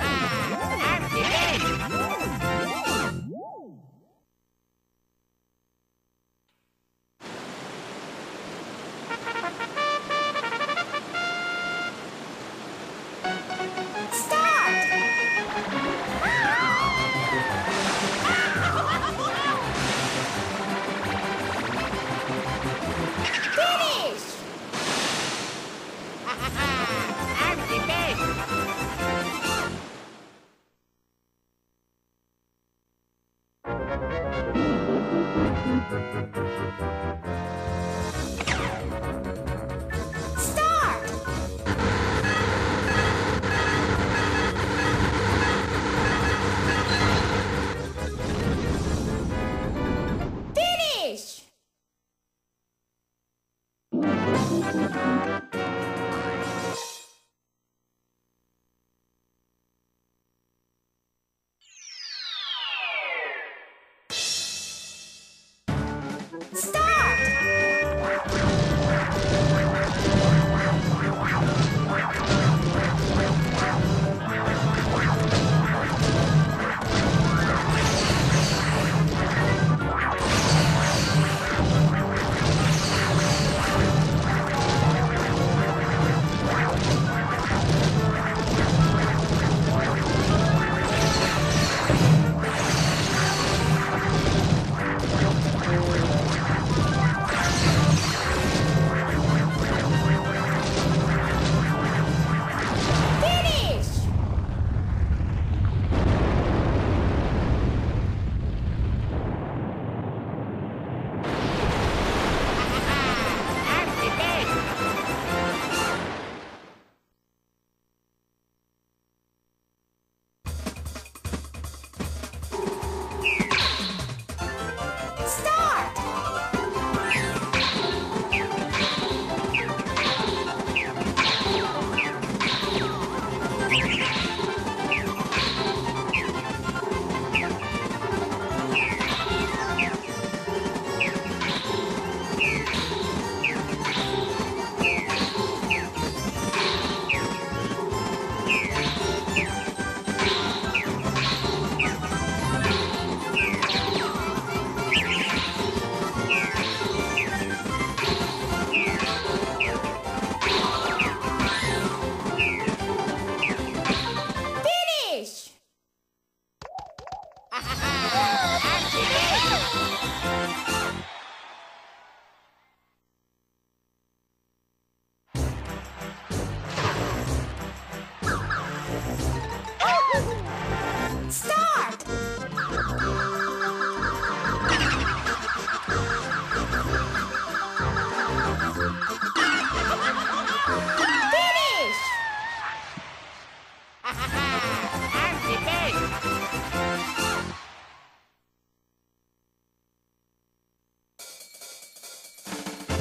Ha ha ha!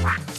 Mwah.